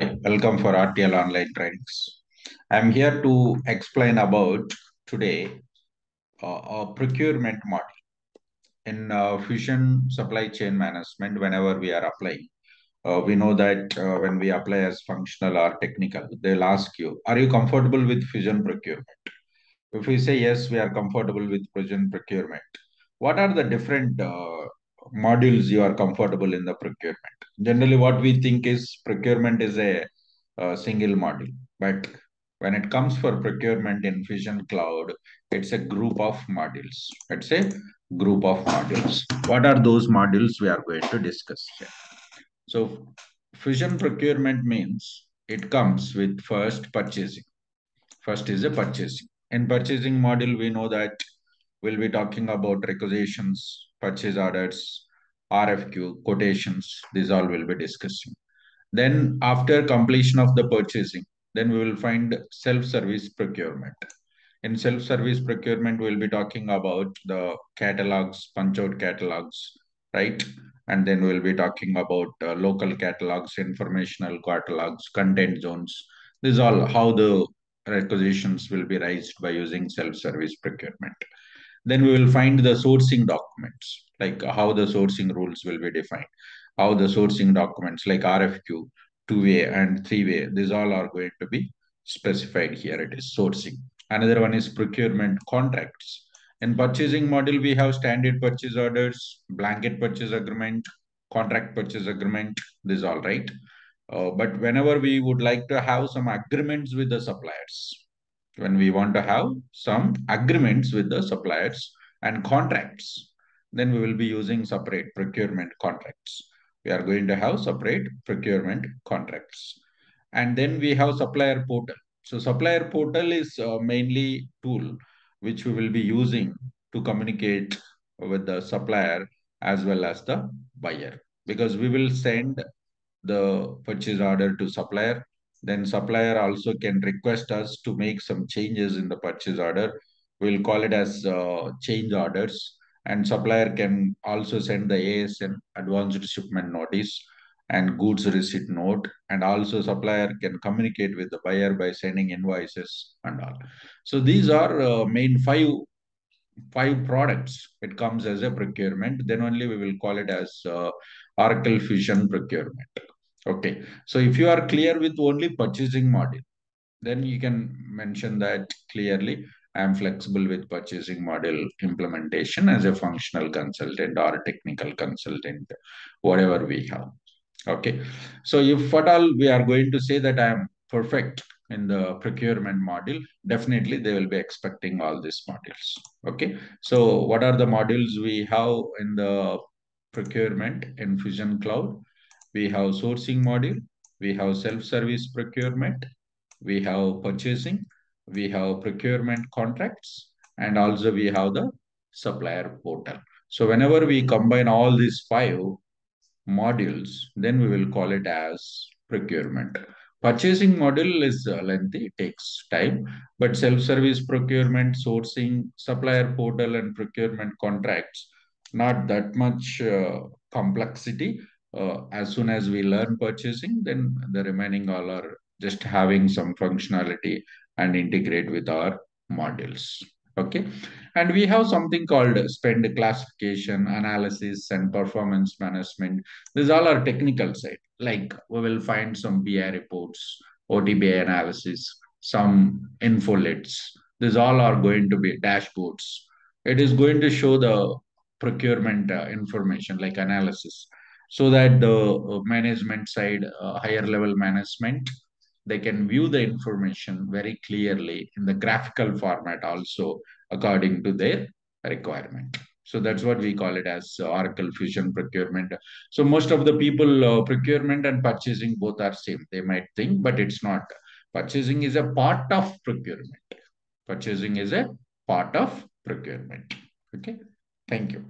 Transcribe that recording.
Hi, welcome for RTL online trainings. I'm here to explain about today uh, a procurement model in uh, fusion supply chain management. Whenever we are applying, uh, we know that uh, when we apply as functional or technical, they'll ask you, "Are you comfortable with fusion procurement?" If we say yes, we are comfortable with fusion procurement. What are the different uh, modules you are comfortable in the procurement? Generally, what we think is procurement is a a single module. But when it comes for procurement in Fusion Cloud, it's a group of modules. It's a group of modules. What are those modules we are going to discuss here? So Fusion procurement means it comes with first purchasing. First is a purchasing. In purchasing module, we know that we'll be talking about requisitions, purchase orders, RFQ, quotations. These all will be discussing. Then after completion of the purchasing, then we will find self-service procurement. In self-service procurement, we'll be talking about the catalogs, punch-out catalogs, right? And then we'll be talking about uh, local catalogs, informational catalogs, content zones. This is all how the requisitions will be raised by using self-service procurement. Then we will find the sourcing documents, like how the sourcing rules will be defined how the sourcing documents like RFQ, two-way and three-way, these all are going to be specified here. It is sourcing. Another one is procurement contracts. In purchasing model, we have standard purchase orders, blanket purchase agreement, contract purchase agreement, this all right. Uh, but whenever we would like to have some agreements with the suppliers, when we want to have some agreements with the suppliers and contracts, then we will be using separate procurement contracts we are going to have separate procurement contracts. And then we have supplier portal. So supplier portal is uh, mainly tool which we will be using to communicate with the supplier as well as the buyer because we will send the purchase order to supplier then supplier also can request us to make some changes in the purchase order. We'll call it as uh, change orders. And supplier can also send the ASN advanced shipment notice and goods receipt note. And also supplier can communicate with the buyer by sending invoices and all. So these are uh, main five five products. It comes as a procurement. Then only we will call it as uh, oracle fusion procurement okay so if you are clear with only purchasing module then you can mention that clearly I am flexible with purchasing model implementation as a functional consultant or a technical consultant, whatever we have. Okay. So if at all we are going to say that I am perfect in the procurement module, definitely they will be expecting all these modules. Okay. So what are the modules we have in the procurement in Fusion Cloud? We have sourcing module, we have self-service procurement, we have purchasing, we have procurement contracts, and also we have the supplier portal. So whenever we combine all these five modules, then we will call it as procurement. Purchasing module is uh, lengthy, it takes time, but self-service procurement, sourcing, supplier portal, and procurement contracts, not that much uh, complexity. Uh, as soon as we learn purchasing, then the remaining all are just having some functionality and integrate with our modules. Okay. And we have something called spend classification, analysis, and performance management. These all are technical side. Like we will find some BI reports, OTBI analysis, some infolets. These all are going to be dashboards. It is going to show the procurement uh, information like analysis so that the uh, management side, uh, higher level management, they can view the information very clearly in the graphical format also according to their requirement. So that's what we call it as Oracle Fusion procurement. So most of the people, uh, procurement and purchasing both are same. They might think, but it's not. Purchasing is a part of procurement. Purchasing is a part of procurement. Okay. Thank you.